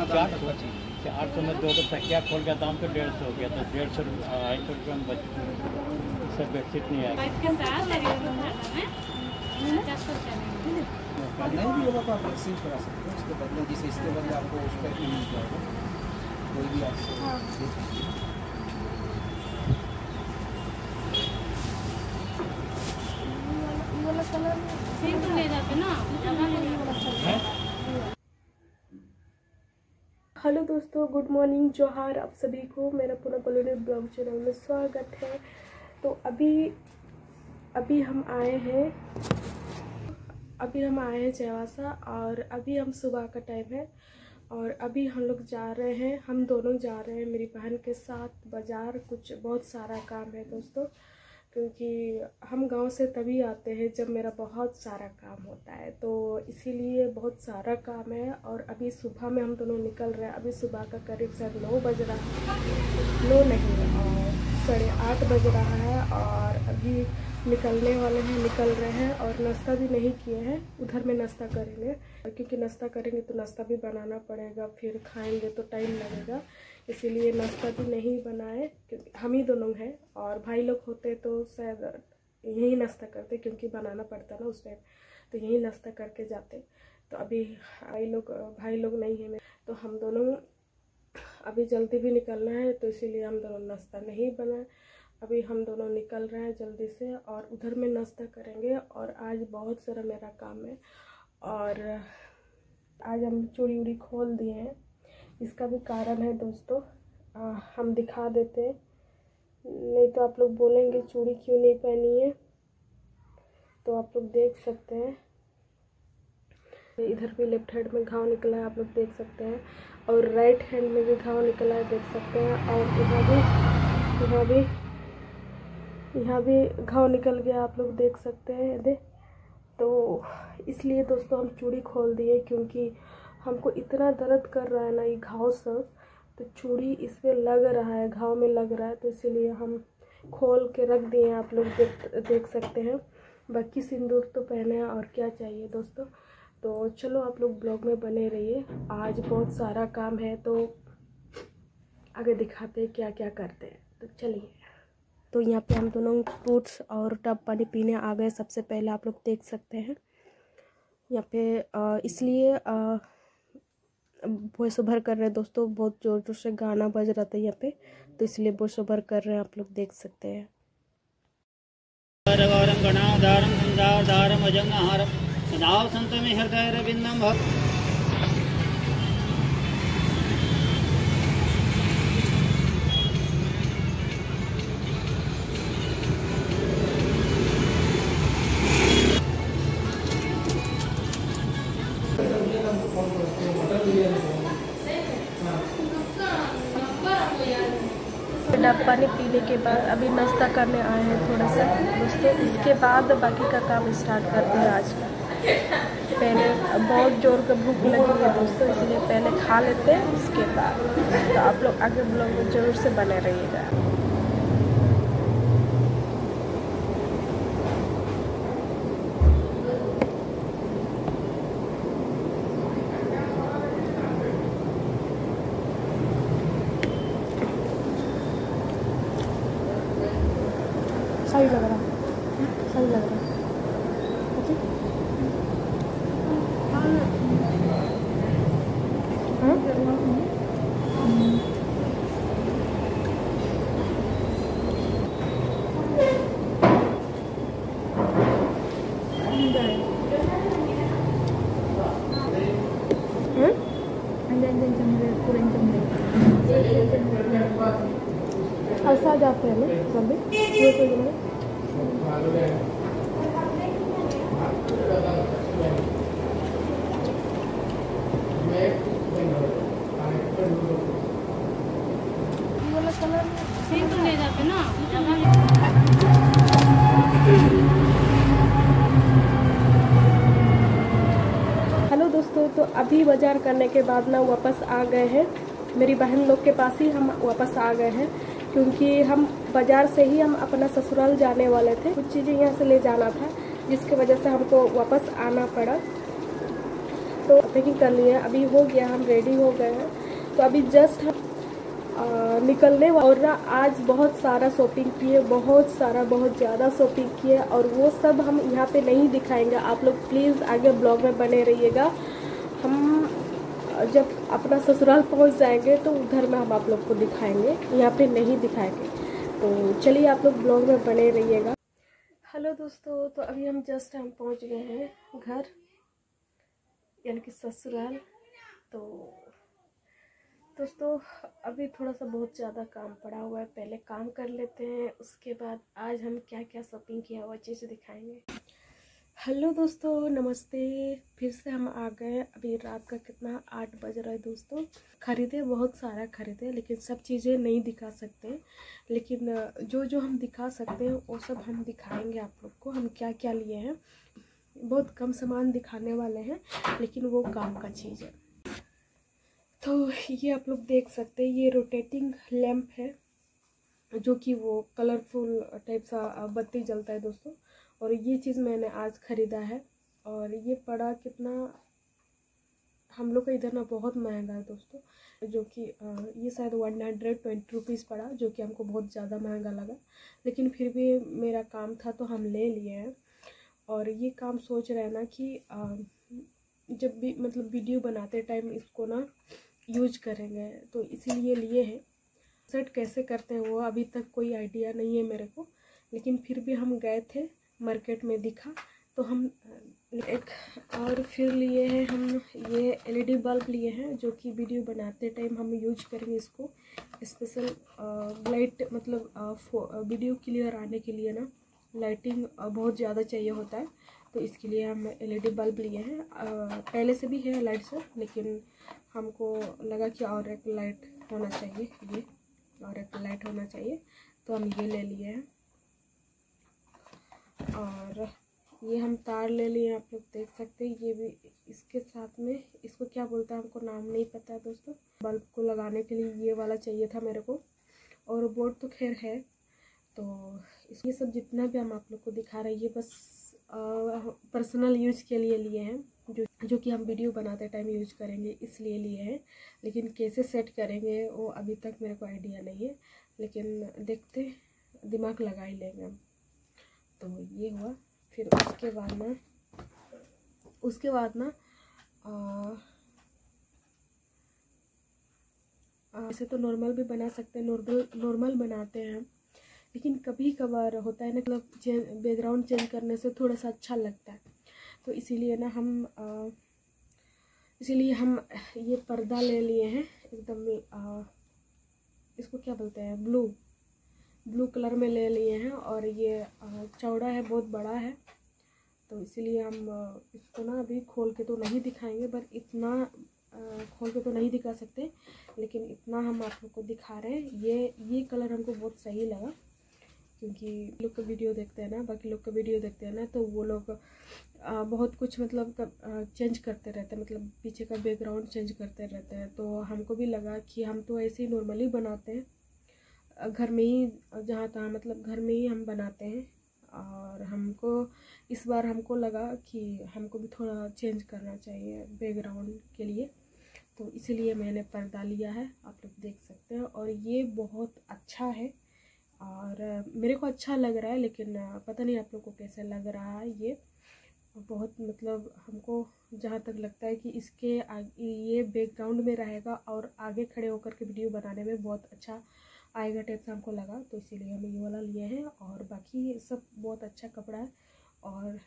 कितना दाम तक का चार सौ में दो तो तकिया खोल का दाम तो डेढ़ सौ हो। गया तो डेढ़ सौ अढ़ाई सौ रुपये में बच इससे बेडशीट नहीं के और नहीं भी होगा तो आप एक्सचेंज करा सकते हो उसके बदले जैसे इसके बदले आपको उस टाइप में मिल जाएगा कोई भी आपसे कलर सेम तो ले जाते ना जमा ले है हेलो दोस्तों, गुड मॉर्निंग, जोहार आप सभी को। मेरा पूरा कॉलोनी ब्लॉग चैनल में स्वागत है। तो अभी अभी हम आए हैं। अभी हम आए हैं चैवासा और अभी हम सुबह का टाइम है। और अभी हम लोग जा रहे हैं, हम दोनों जा रहे हैं मेरी बहन के साथ बाज़ार। कुछ बहुत सारा काम है दोस्तों। क्योंकि हम गाँव से तभी आते हैं जब मेरा बहुत सारा काम होता है। तो इसीलिए बहुत सारा काम है और अभी सुबह में हम दोनों निकल रहे हैं। अभी सुबह का करीब शायद नौ बज रहा है। नौ नहीं साढ़े आठ बज रहा है और अभी निकलने वाले हैं, निकल रहे हैं और नाश्ता भी नहीं किए हैं। उधर में नाश्ता करेंगे। क्योंकि नाश्ता करेंगे तो नाश्ता भी बनाना पड़ेगा, फिर खाएँगे तो टाइम लगेगा। इसीलिए नाश्ता भी नहीं बनाए, क्योंकि हम ही दोनों हैं और भाई लोग होते तो शायद यही नाश्ता करते, क्योंकि बनाना पड़ता ना उस टाइम तो यही नाश्ता करके जाते। तो अभी भाई लोग भाई लोग नहीं है तो हम दोनों अभी जल्दी भी निकलना है तो इसीलिए हम दोनों नाश्ता नहीं बनाए। अभी हम दोनों निकल रहे हैं जल्दी से और उधर में नाश्ता करेंगे और आज बहुत सारा मेरा काम है और आज हम चूड़ी उड़ी खोल दिए हैं। इसका भी कारण है दोस्तों। आ, हम दिखा देते हैं। नहीं तो आप लोग बोलेंगे चूड़ी क्यों नहीं पहनी है? तो आप लोग देख सकते हैं। इधर भी लेफ़्ट हैंड में घाव निकला है आप लोग देख सकते हैं। और राइट हैंड में भी घाव निकला है देख सकते हैं। और यहाँ भी यहाँ भी यहाँ भी घाव निकल गया आप लोग देख सकते हैं। दे तो इसलिए दोस्तों हम चूड़ी खोल दिए क्योंकि हमको इतना दर्द कर रहा है ना ये घाव सब तो चूड़ी इस पर लग रहा है, घाव में लग रहा है तो इसीलिए हम खोल के रख दिए हैं, आप लोग देख देख सकते हैं। बाकी सिंदूर तो पहने हैं, और क्या चाहिए दोस्तों? तो चलो आप लोग ब्लॉग में बने रहिए। आज बहुत सारा काम है तो आगे दिखाते हैं क्या क्या करते हैं। तो चलिए। तो यहाँ पे हम दोनों फ्रूट्स और टब पानी पीने आ गए। सबसे पहले आप लोग देख सकते हैं। यहाँ पे इसलिए वॉइस ओवर कर रहे हैं दोस्तों, बहुत ज़ोर ज़ोर से गाना बज रहा था यहाँ पे तो इसलिए वॉइस ओवर कर रहे हैं आप लोग देख सकते हैं। गौरम गणाधारम अजंग अजंगहारम सदाव संतमे हृदय रविंदम भक्त के बाद अभी नाश्ता करने आए हैं थोड़ा सा दोस्तों। इसके बाद बाकी का काम स्टार्ट करते हैं आज का। पहले बहुत ज़ोर का भूख लगी है दोस्तों, इसलिए पहले खा लेते हैं उसके बाद। तो आप लोग आगे ब्लॉग में ज़रूर से बने रहिएगा। सही लग रहा सही लग रहा ओके ऐसा जाते हैं ना जल्दी ये तो जल्दी ये वाला कलर सेम तो ले जाते ना जमा ले हेलो दोस्तों तो अभी बाज़ार करने के बाद ना वापस आ गए हैं। मेरी बहन लोग के पास ही हम वापस आ गए हैं। क्योंकि हम बाज़ार से ही हम अपना ससुराल जाने वाले थे। कुछ चीज़ें यहाँ से ले जाना था, जिसकी वजह से हमको वापस आना पड़ा। तो पैकिंग कर लिए, अभी हो गया, हम रेडी हो गए हैं। तो अभी जस्ट हम निकलने और ना आज बहुत सारा शॉपिंग किए, बहुत सारा, बहुत ज़्यादा शॉपिंग किए, और वो सब हम यहाँ पे नहीं दिखाएँगे। आप लोग प्लीज़ आगे ब्लॉग में बने रहिएगा। हम, जब अपना ससुराल पहुँच जाएँगे तो उधर में हम आप लोग को दिखाएँगे यहाँ पे नहीं दिखाएँगे। तो चलिए आप लोग ब्लॉग में बने रहिएगा। हेलो दोस्तों तो अभी हम जस्ट हम पहुँच गए हैं घर, यानी कि ससुराल। तो दोस्तों, अभी थोड़ा सा बहुत ज़्यादा काम पड़ा हुआ है, पहले काम कर लेते हैं, उसके बाद आज हम क्या क्या शॉपिंग किया हुआ चीज़ दिखाएँगे। हेलो दोस्तों, नमस्ते। फिर से हम आ गए अभी रात का कितना आठ बज रहा है दोस्तों। ख़रीदे, बहुत सारा ख़रीदे, लेकिन सब चीज़ें नहीं दिखा सकते। लेकिन जो जो हम दिखा सकते हैं, वो सब हम दिखाएँगे आप लोग को। हम क्या क्या लिए हैं। बहुत कम सामान दिखाने वाले हैं, लेकिन वो काम का चीज़ है। तो ये आप लोग देख सकते हैं, ये रोटेटिंग लैम्प है, जो कि वो कलरफुल टाइप सा बत्ती जलता है दोस्तों। और ये चीज़ मैंने आज ख़रीदा है और ये पड़ा कितना, हम लोग का इधर ना बहुत महँगा है दोस्तों, जो कि ये शायद वन हंड्रेड ट्वेंटी रुपीज़ पड़ा, जो कि हमको बहुत ज़्यादा महँगा लगा। लेकिन फिर भी मेरा काम था तो हम ले लिए हैं। और ये काम सोच रहे हैं ना कि जब भी मतलब वीडियो बनाते टाइम इसको ना यूज़ करेंगे तो इसीलिए लिए हैं। सेट कैसे करते हैं वो अभी तक कोई आइडिया नहीं है मेरे को, लेकिन फिर भी हम गए थे मार्केट में दिखा। तो हम, एक और फिर लिए हैं, हम ये एलईडी बल्ब लिए हैं, जो कि वीडियो बनाते टाइम हम यूज़ करेंगे इसको। स्पेशल लाइट मतलब वीडियो क्लियर आने के लिए ना लाइटिंग बहुत ज़्यादा चाहिए होता है। तो इसके लिए हम एलईडी बल्ब लिए हैं। पहले से भी है लाइट से लेकिन हमको लगा कि और एक लाइट होना चाहिए, ये, और एक लाइट होना चाहिए। तो हम ये ले लिए हैं। और ये हम तार ले लिए, आप लोग देख सकते हैं। ये भी इसके साथ में, इसको क्या बोलता है, हमको नाम नहीं पता है दोस्तों। बल्ब को लगाने के लिए ये वाला चाहिए था मेरे को। और बोर्ड तो खैर है तो ये सब जितना भी हम आप लोग को दिखा रहे हैं, ये बस पर्सनल यूज़ के लिए लिए हैं, जो जो कि हम वीडियो बनाते टाइम यूज़ करेंगे, इसलिए लिए हैं। लेकिन कैसे सेट करेंगे, वो अभी तक मेरे को आइडिया नहीं है। लेकिन देखते दिमाग लगा ही लेंगे हम। तो ये हुआ। फिर उसके बाद ना, उसके बाद ना ऐसे तो नॉर्मल भी बना सकते हैं नॉर्मल नॉर्मल बनाते हैं। लेकिन कभी कभार होता है ना मतलब बैकग्राउंड चेंज करने से थोड़ा सा अच्छा लगता है। तो इसीलिए ना हम इसीलिए हम ये पर्दा ले लिए हैं, एकदम इसको क्या बोलते हैं ब्लू ब्लू कलर में ले लिए हैं और ये चौड़ा है, बहुत बड़ा है। तो इसीलिए हम इसको ना अभी खोल के तो नहीं दिखाएँगे, पर इतना खोल के तो नहीं दिखा सकते, लेकिन इतना हम आप लोग को दिखा रहे हैं। ये ये कलर हमको बहुत सही लगा, क्योंकि लोग का वीडियो देखते हैं ना, बाकी लोग का वीडियो देखते हैं ना तो वो लोग बहुत कुछ मतलब चेंज करते रहते हैं मतलब पीछे का बैकग्राउंड चेंज करते रहते हैं। तो हमको भी लगा कि हम तो ऐसे ही नॉर्मली बनाते हैं। घर में ही, जहाँ तहाँ मतलब घर में ही हम बनाते हैं। और हमको, इस बार हमको लगा कि हमको भी थोड़ा चेंज करना चाहिए बैकग्राउंड के लिए। तो इसीलिए मैंने पर्दा लिया है, आप लोग देख सकते हैं। और ये बहुत अच्छा है। और मेरे को अच्छा लग रहा है, लेकिन पता नहीं आप लोग को कैसा लग रहा है ये। बहुत मतलब हमको जहाँ तक लगता है कि इसके आगे, ये बैकग्राउंड में रहेगा और आगे खड़े होकर के वीडियो बनाने में बहुत अच्छा आएगा टाइप से हमको लगा तो इसीलिए हम ये वाला लिए हैं और बाकी सब बहुत अच्छा कपड़ा है और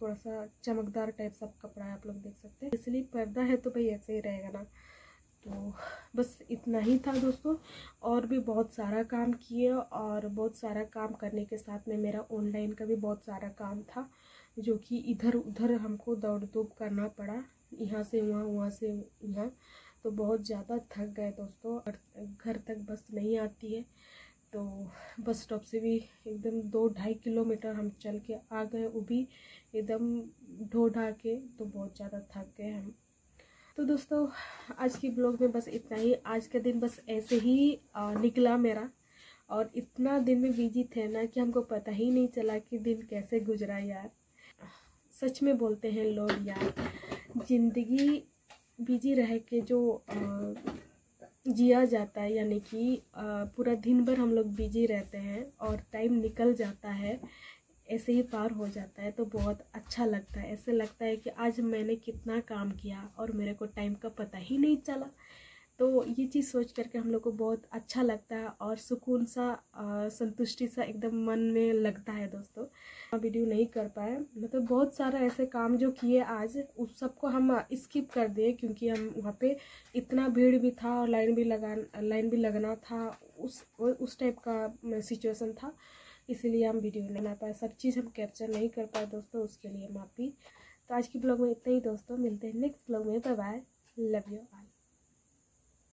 थोड़ा सा चमकदार टाइप सा कपड़ा है, आप लोग देख सकते हैं। इसलिए पर्दा है तो भाई ऐसे ही रहेगा ना। तो बस इतना ही था दोस्तों। और भी बहुत सारा काम किए और बहुत सारा काम करने के साथ में मेरा ऑनलाइन का भी बहुत सारा काम था, जो कि इधर उधर हमको दौड़ धूप करना पड़ा। यहाँ से वहाँ वहाँ से यहाँ। तो बहुत ज़्यादा थक गए दोस्तों, और घर तक बस नहीं आती है। तो बस स्टॉप से भी एकदम दो ढाई किलोमीटर हम चल के आ गए, वो भी एकदम ढो ढा के तो बहुत ज़्यादा थक गए हम। तो दोस्तों, आज की ब्लॉग में बस इतना ही। आज का दिन बस ऐसे ही निकला मेरा। और इतना दिन में बिज़ी थे ना कि हमको पता ही नहीं चला कि दिन कैसे गुजरा यार। सच में बोलते हैं, लोग यार, ज़िंदगी बिज़ी रह के जो जिया जाता है, यानी कि पूरा दिन भर हम लोग बिज़ी रहते हैं और टाइम निकल जाता है, ऐसे ही पार हो जाता है तो बहुत अच्छा लगता है। ऐसे लगता है कि आज मैंने कितना काम किया और मेरे को टाइम का पता ही नहीं चला। तो ये चीज़ सोच करके हम लोग को बहुत अच्छा लगता है और सुकून सा संतुष्टि सा एकदम मन में लगता है दोस्तों। वीडियो नहीं कर पाए। मतलब बहुत सारा ऐसे काम जो किए आज, उस सबको हम स्किप कर दिए क्योंकि हम वहाँ पे इतना भीड़ भी था और लाइन भी लगा, लाइन भी लगना था, उस उस टाइप का सिचुएसन था। इसीलिए हम वीडियो नहीं बना पाए। सब चीज़ हम कैप्चर नहीं कर पाए दोस्तों, उसके लिए माफ़ी। तो आज की ब्लॉग में इतना ही दोस्तों। मिलते हैं नेक्स्ट ब्लॉग में। Bye bye. Love you all.